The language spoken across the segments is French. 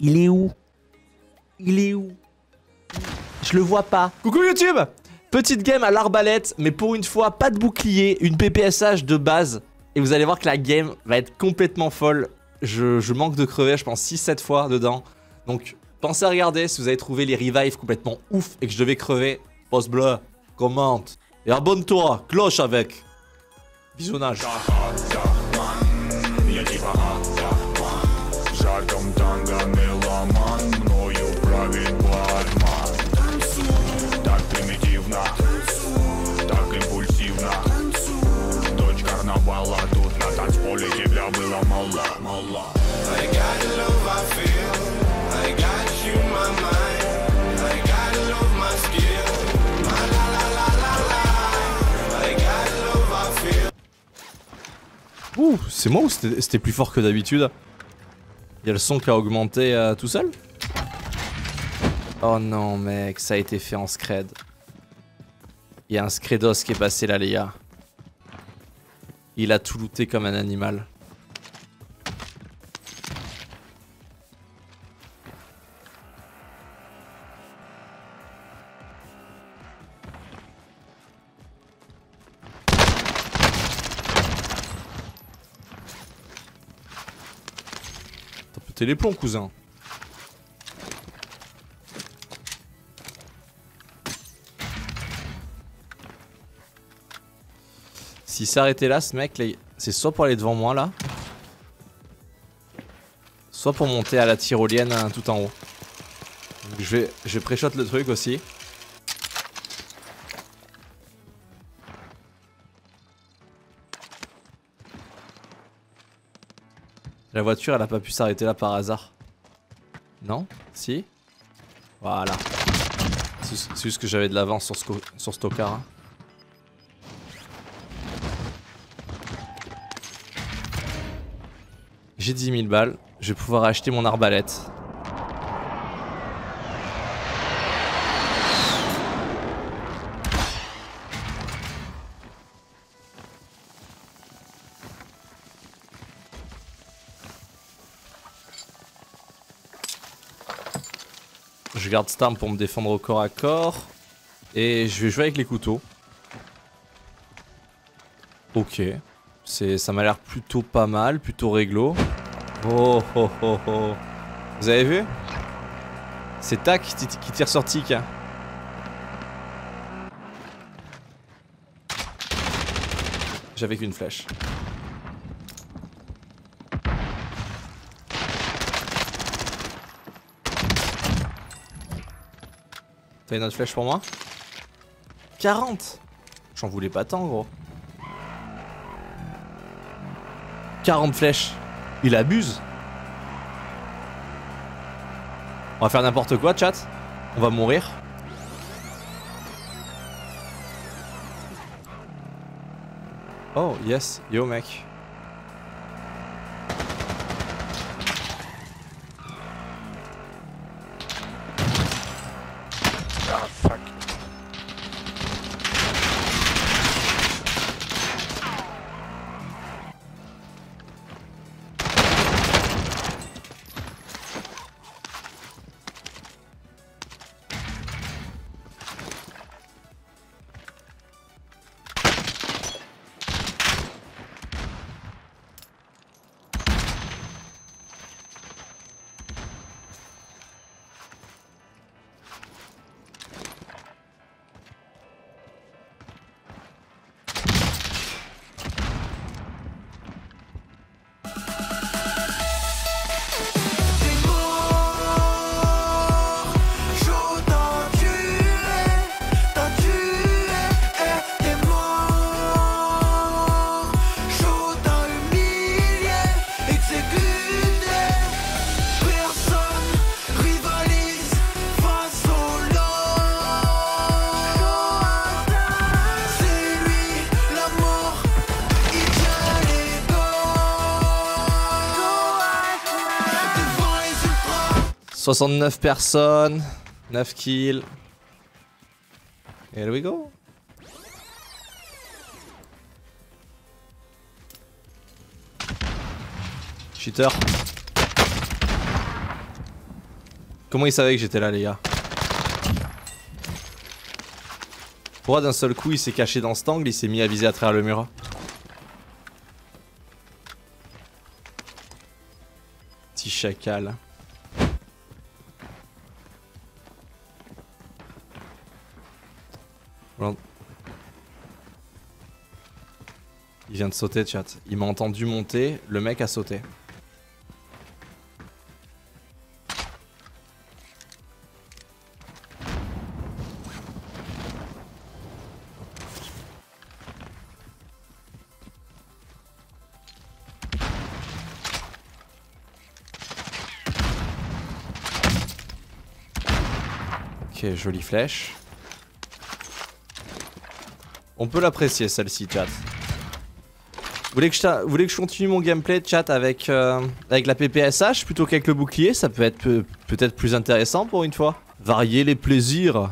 Il est où? Il est où? Je le vois pas. Coucou YouTube Petite game à l'arbalète, mais pour une fois, pas de bouclier, une PPSH de base. Et vous allez voir que la game va être complètement folle. Je, manque de crever, je pense 6-7 fois dedans. Donc pensez à regarder si vous avez trouvé les revives complètement ouf et que je devais crever. Post bleu, commente. Et abonne-toi, cloche avec. Visionnage. C'est moi ou c'était plus fort que d'habitude? Il y a le son qui a augmenté euh, tout seul? Oh non mec, ça a été fait en scred. Il y a un scredos qui est passé là les gars. Il a tout looté comme un animal. Pété les plombs cousin. S'il s'arrêtait là, ce mec, là, c'est soit pour aller devant moi là, soit pour monter à la tyrolienne hein, tout en haut. Je vais, je pré-shot le truc aussi. La voiture, elle a pas pu s'arrêter là par hasard. Non? Si? Voilà. C'est juste que j'avais de l'avance sur ce, sur tocard. hein. J'ai 10 000 balles. Je vais pouvoir acheter mon arbalète. Je garde Starm pour me défendre au corps à corps. Et je vais jouer avec les couteaux. Ok. Ça m'a l'air plutôt pas mal, plutôt réglo. Oh oh oh oh. Vous avez vu? C'est Tac qui, tire sur Tic. J'avais qu'une flèche. T'as une autre flèche pour moi 40 J'en voulais pas tant gros. 40 flèches. Il abuse. On va faire n'importe quoi, chat. On va mourir. Oh, yes. Yo, mec. 69 personnes. 9 kills. Here we go. Cheater. Comment il savait que j'étais là, les gars? Pourquoi d'un seul coup il s'est caché dans cet angle, il s'est mis à viser à travers le mur Petit chacal. Il vient de sauter, chat. Il m'a entendu monter, le mec a sauté. Ok, jolie flèche. On peut l'apprécier celle-ci, chat. Vous voulez, que je vous voulez que je continue mon gameplay, chat, avec, euh, avec la PPSH plutôt qu'avec le bouclier? Ça peut être peu- peut-être plus intéressant pour une fois. Varier les plaisirs.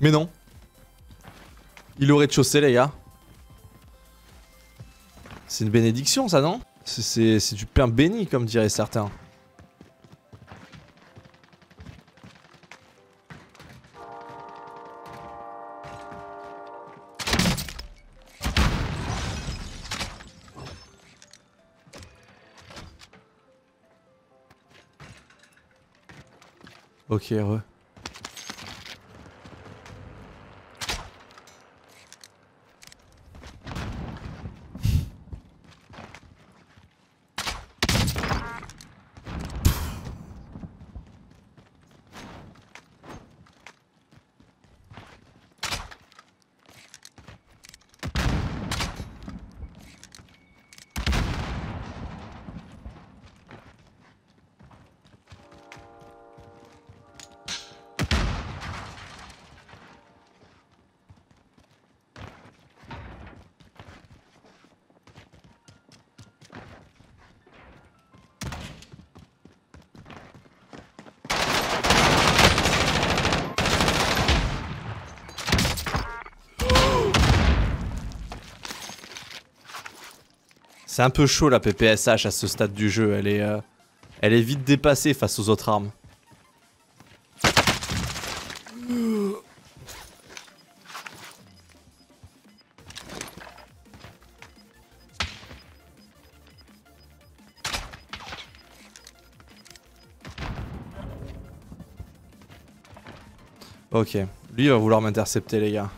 Mais non. Il est au rez-de-chaussée, les gars. C'est une bénédiction, ça, non c'est du pain béni, comme diraient certains. Ok, heureux. C'est un peu chaud la PPSH à ce stade du jeu, elle est, euh, elle est vite dépassée face aux autres armes. Ok, lui il va vouloir m'intercepter les gars.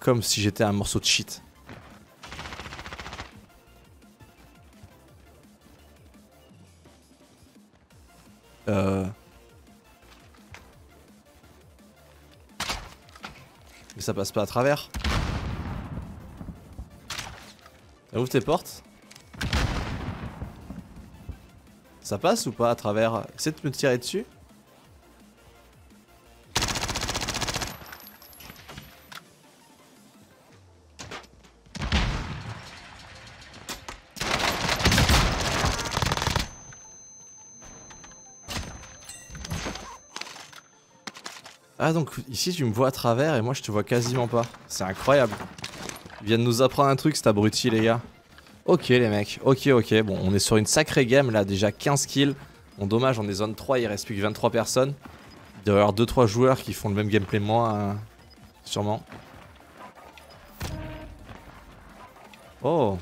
Comme si j'étais un morceau de shit. Passe pas à travers. Ouvre tes portes? Ça passe ou pas à travers? Essaie de me tirer dessus. Ah donc ici tu me vois à travers et moi je te vois quasiment pas. C'est incroyable. Ils viennent nous apprendre un truc cet abruti les gars. Ok les mecs, ok ok, bon on est sur une sacrée game là, déjà 15 kills. Bon dommage on est zone 3, il reste plus que 23 personnes. Il doit y avoir 2-3 joueurs qui font le même gameplay que moi, hein, sûrement. Oh,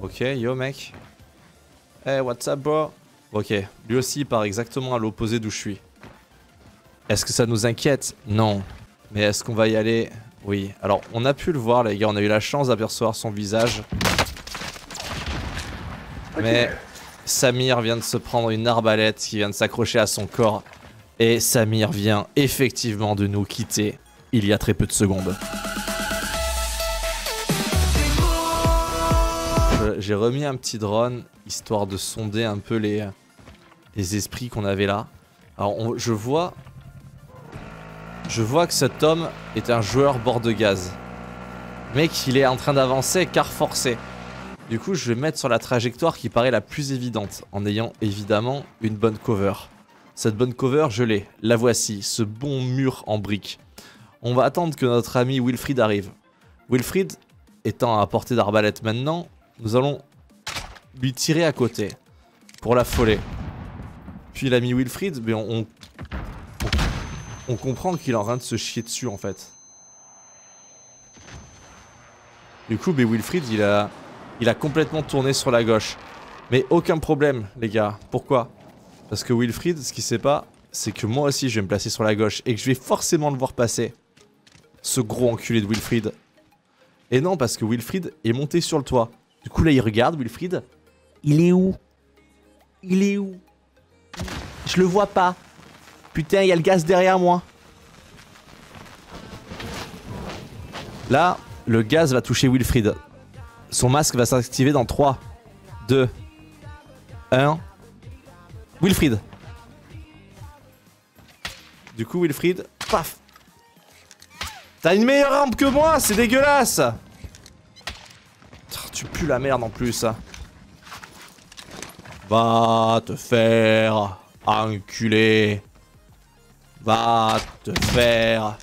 ok yo mec. Hey what's up bro? Ok, lui aussi il part exactement à l'opposé d'où je suis. Est-ce que ça nous inquiète? Non. Mais est-ce qu'on va y aller? Oui, alors on a pu le voir les gars, on a eu la chance d'apercevoir son visage. Mais Samir vient de se prendre une arbalète qui vient de s'accrocher à son corps. Et Samir vient effectivement de nous quitter il y a très peu de secondes. Je- J'ai remis un petit drone histoire de sonder un peu les, les esprits qu'on avait là. Alors on- je vois je vois que cet homme est un joueur bord de gaz. Mais qu'il est en train d'avancer car forcé. Du coup, je vais mettre sur la trajectoire qui paraît la plus évidente, en ayant évidemment une bonne cover. Cette bonne cover, je l'ai. La voici, ce bon mur en briques. On va attendre que notre ami Wilfried arrive. Wilfried étant à portée d'arbalète maintenant, nous allons lui tirer à côté pour l'affoler. Puis l'ami Wilfried, mais on, on on comprend qu'il est en train de se chier dessus en fait. Du coup, mais Wilfried, il a, il a complètement tourné sur la gauche. Mais aucun problème, les gars. Pourquoi? Parce que Wilfried, ce qu'il sait pas, c'est que moi aussi, je vais me placer sur la gauche et que je vais forcément le voir passer. Ce gros enculé de Wilfried. Et non, parce que Wilfried est monté sur le toit. Du coup, là, il regarde, Wilfried. Il est où? Il est où? Je le vois pas. Putain, il y a le gaz derrière moi. Là, le gaz va toucher Wilfried. Son masque va s'activer dans 3, 2, 1. Wilfried. Du coup, Wilfried, paf. T'as une meilleure rampe que moi, c'est dégueulasse. Tu pues la merde en plus. Va te faire enculer. Va te faire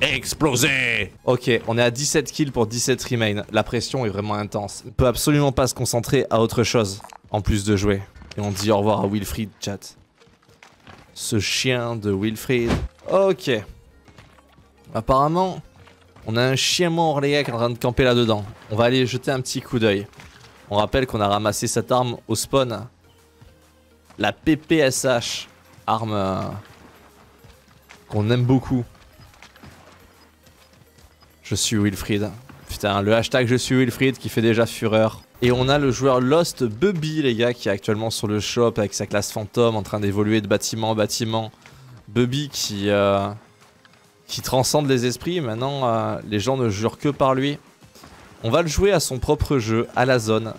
exploser. Ok, on est à 17 kills pour 17 remain. La pression est vraiment intense. On peut absolument pas se concentrer à autre chose en plus de jouer. Et on dit au revoir à Wilfried, chat. Ce chien de Wilfried. Ok. Apparemment, on a un chien gars qui en train de camper là-dedans. On va aller jeter un petit coup d'œil. On rappelle qu'on a ramassé cette arme au spawn. La PPSH. Arme euh, qu'on aime beaucoup. Je suis Wilfried. Putain, le hashtag je suis Wilfried qui fait déjà fureur. Et on a le joueur Lost Bubby, les gars, qui est actuellement sur le shop avec sa classe fantôme en train d'évoluer de bâtiment en bâtiment. Bubby qui, euh, transcende les esprits. Maintenant, euh, les gens ne jurent que par lui. On va le jouer à son propre jeu, à la zone.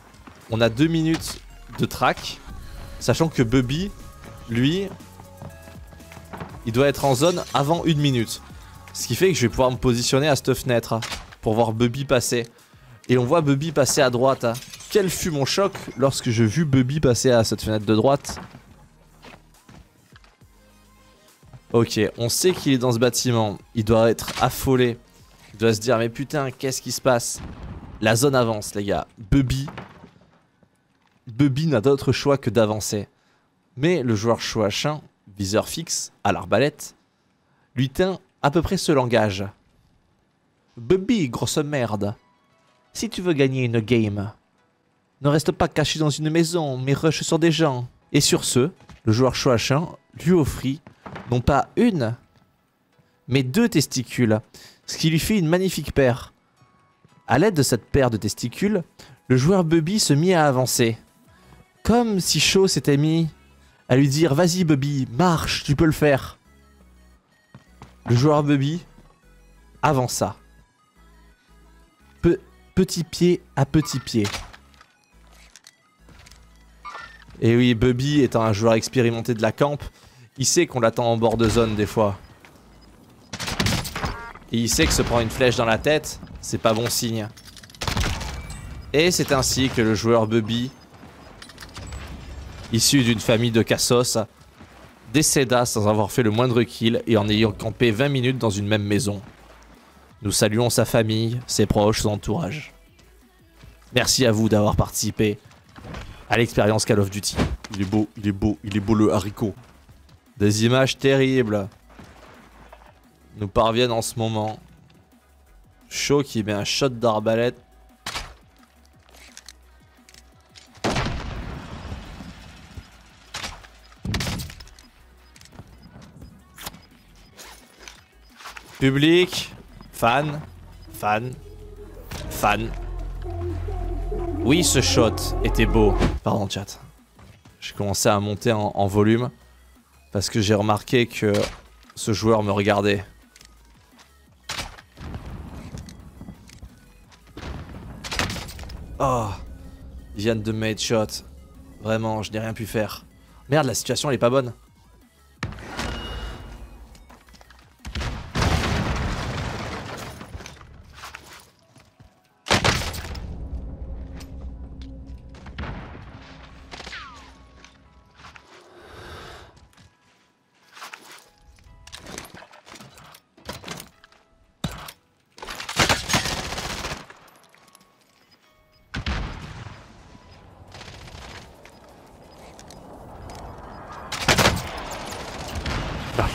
On a deux minutes de track. Sachant que Bubby, lui, il doit être en zone avant une minute. Ce qui fait que je vais pouvoir me positionner à cette fenêtre hein, pour voir Bubby passer. Et on voit Bubby passer à droite. hein. Quel fut mon choc lorsque je vis Bubby passer à cette fenêtre de droite? Ok, on sait qu'il est dans ce bâtiment. Il doit être affolé. Il doit se dire mais putain, qu'est-ce qui se passe? La zone avance les gars. Bubby. Bubby n'a d'autre choix que d'avancer. Mais le joueur Chouachin, viseur fixe, à l'arbalète, lui tint à peu près ce langage. Bubby, grosse merde. Si tu veux gagner une game, ne reste pas caché dans une maison, mais rush sur des gens. Et sur ce, le joueur Chouachin lui offrit non pas une, mais deux testicules, ce qui lui fait une magnifique paire. À l'aide de cette paire de testicules, le joueur Bubby se mit à avancer. Comme si Shaw s'était mis à lui dire Vas-y Bubby, marche, tu peux le faire. Le joueur Bubby avança. Pe- petit pied à petit pied. Et oui, Bubby étant un joueur expérimenté de la camp, il sait qu'on l'attend en bord de zone des fois. Et il sait que se prendre une flèche dans la tête, c'est pas bon signe. Et c'est ainsi que le joueur Bubby, issu d'une famille de cassos, décéda sans avoir fait le moindre kill et en ayant campé 20 minutes dans une même maison. Nous saluons sa famille, ses proches, son entourage. Merci à vous d'avoir participé à l'expérience Call of Duty. Il est beau, il est beau, il est beau le haricot. Des images terribles nous parviennent en ce moment. Shaw qui met un shot d'arbalète. Public, Fan. Fan. Fan. Oui, ce shot était beau. Pardon, chat. J'ai commencé à monter en, volume parce que j'ai remarqué que ce joueur me regardait. Oh, vient de me shot. Vraiment, je n'ai rien pu faire. Merde, la situation elle est pas bonne.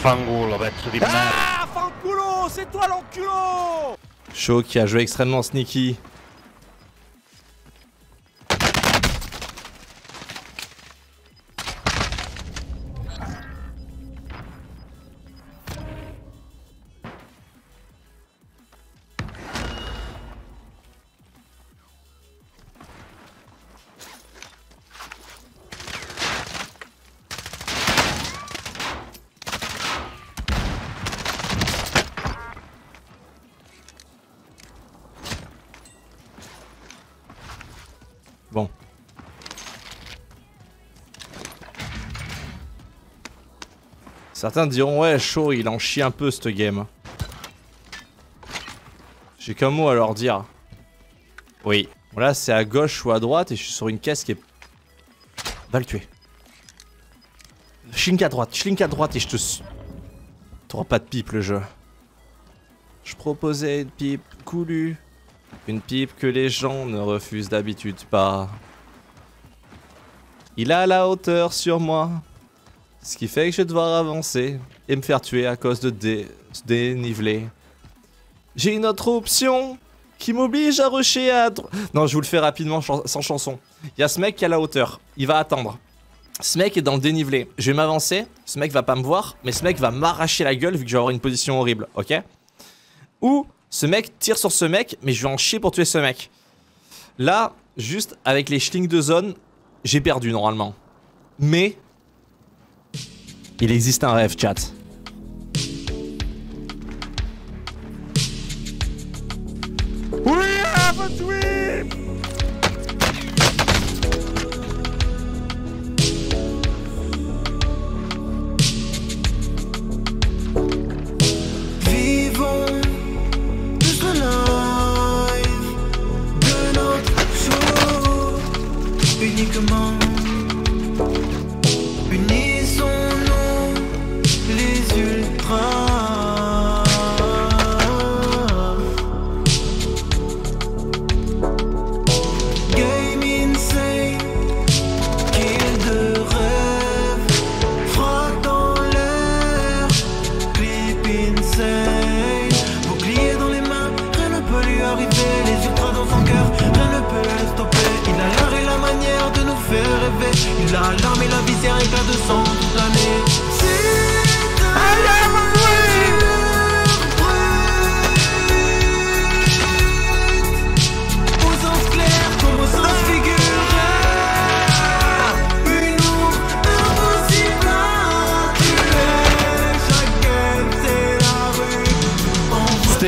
Vaffanculo, pezzo di merda. Ah, fanculo, c'est toi l'enculo Shaw qui a joué extrêmement sneaky. Certains diront ouais chaud il en chie un peu cette game. J'ai qu'un mot à leur dire. Oui. Bon là c'est à gauche ou à droite et je suis sur une caisse qui est... Va le tuer. Schlink à droite, schlink à droite et je te... T'auras pas de pipe le jeu. Je proposais une pipe coulue. Une pipe que les gens ne refusent d'habitude pas. Il a la hauteur sur moi. Ce qui fait que je vais devoir avancer et me faire tuer à cause de dé dénivelé. J'ai une autre option qui m'oblige à rusher à Non, je vous le fais rapidement sans chanson. Il y a ce mec qui a la hauteur. Il va attendre. Ce mec est dans le dénivelé. Je vais m'avancer. Ce mec va pas me voir, mais ce mec va m'arracher la gueule vu que je vais avoir une position horrible, ok? Ou ce mec tire sur ce mec, mais je vais en chier pour tuer ce mec. Là, juste avec les schlings de zone, j'ai perdu normalement. Mais il existe un rêve, chat. We have a dream! Vivons de notre show uniquement.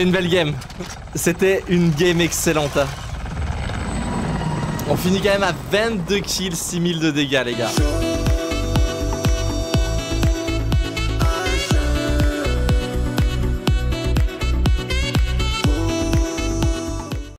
Une belle game. C'était une game excellente. On finit quand même à 22 kills, 6000 de dégâts, les gars.